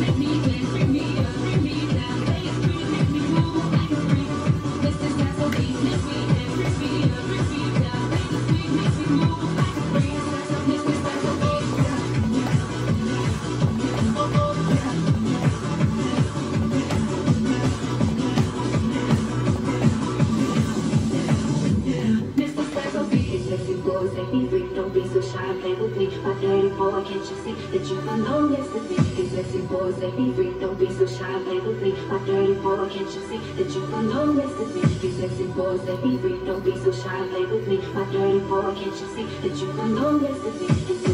with me. Boy, can't you see that you belong next to me? These sexy boys, they be free, don't be so shy, play with me. My dirty boy, can't you see that you belong next to me? These sexy boys, they be free, don't be so shy, play with me. My dirty boy, can't you see that you belong next to me?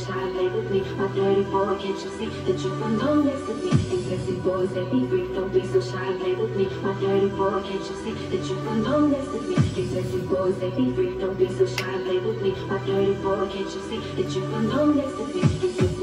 So shy, play with me. My dirty boy, can't you see that you belong next to me? These sexy boys, they be free, don't be so shy, play with me. My dirty boy, can't you see that you belong next to me? These sexy boys, they be free, don't be so shy, play with me. My dirty boy, can't you see that you belong next to me?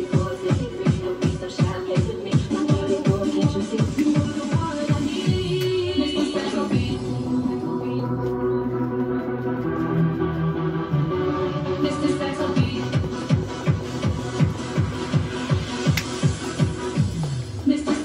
me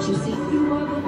can't you see